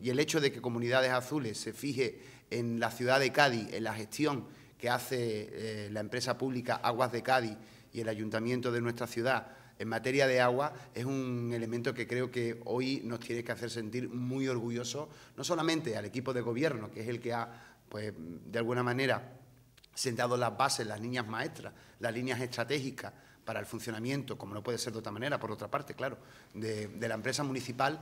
y el hecho de que Comunidades Azules se fije en la ciudad de Cádiz, en la gestión que hace eh, la empresa pública Aguas de Cádiz y el ayuntamiento de nuestra ciudad en materia de agua es un elemento que creo que hoy nos tiene que hacer sentir muy orgullosos, no solamente al equipo de gobierno, que es el que ha, pues, de alguna manera, sentado las bases, las líneas maestras, las líneas estratégicas para el funcionamiento, como no puede ser de otra manera, por otra parte, claro, de, la empresa municipal,